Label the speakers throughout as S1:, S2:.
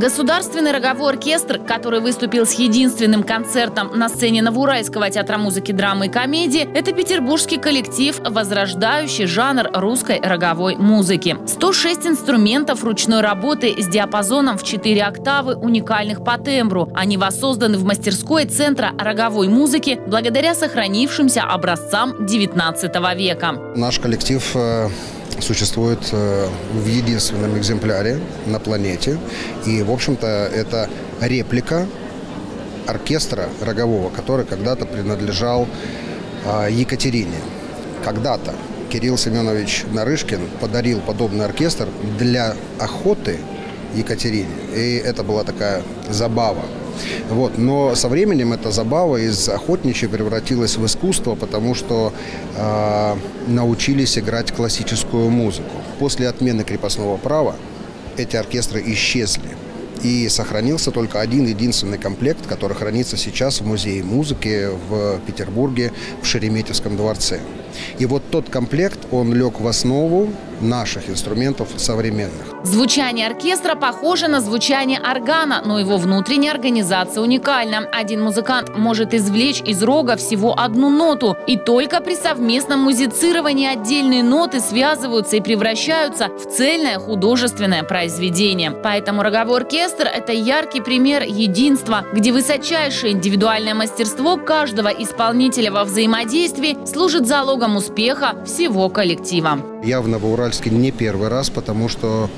S1: Государственный роговой оркестр, который выступил с единственным концертом на сцене Новоуральского театра музыки, драмы и комедии, это петербургский коллектив, возрождающий жанр русской роговой музыки. 106 инструментов ручной работы с диапазоном в 4 октавы, уникальных по тембру. Они воссозданы в мастерской Центра роговой музыки благодаря сохранившимся образцам 19 века.
S2: Наш коллектив э, существует э, в единственном экземпляре на планете. И, в общем-то, это реплика оркестра рогового, который когда-то принадлежал а, Екатерине. Когда-то Кирилл Семенович Нарышкин подарил подобный оркестр для охоты Екатерине. И это была такая забава. Вот. Но со временем эта забава из охотничьей превратилась в искусство, потому что э, научились играть классическую музыку. После отмены крепостного права эти оркестры исчезли. И сохранился только один единственный комплект, который хранится сейчас в Музее музыки в Петербурге в Шереметьевском дворце. И вот тот комплект, он лег в основу наших инструментов современных.
S1: Звучание оркестра похоже на звучание органа, но его внутренняя организация уникальна. Один музыкант может извлечь из рога всего одну ноту, и только при совместном музицировании отдельные ноты связываются и превращаются в цельное художественное произведение. Поэтому роговой оркестр – это яркий пример единства, где высочайшее индивидуальное мастерство каждого исполнителя во взаимодействии служит залогом успеха всего коллектива.
S2: Я в Новоуральске не первый раз, потому что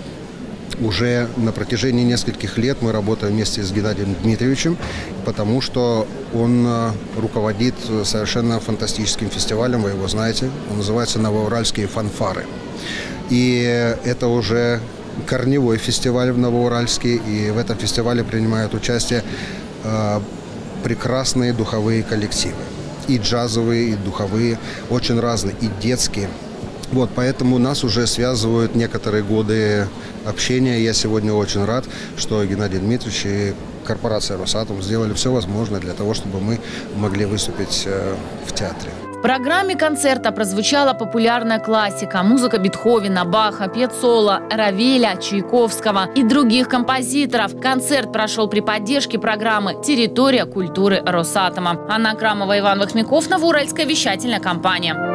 S2: уже на протяжении нескольких лет мы работаем вместе с Геннадием Дмитриевичем, потому что он э, руководит совершенно фантастическим фестивалем, вы его знаете, он называется «Новоуральские фанфары». И это уже корневой фестиваль в Новоуральске, и в этом фестивале принимают участие э, прекрасные духовые коллективы. И джазовые, и духовые, очень разные, и детские – вот, поэтому нас уже связывают некоторые годы общения. Я сегодня очень рад, что Геннадий Дмитриевич и корпорация «Росатом» сделали все возможное для того, чтобы мы могли выступить э, в театре.
S1: В программе концерта прозвучала популярная классика, музыка Бетховена, Баха, Пьецола, Равеля, Чайковского и других композиторов. Концерт прошел при поддержке программы «Территория культуры Росатома». Анна Крамова, Иван Вахмяков, Новоуральская вещательная компания.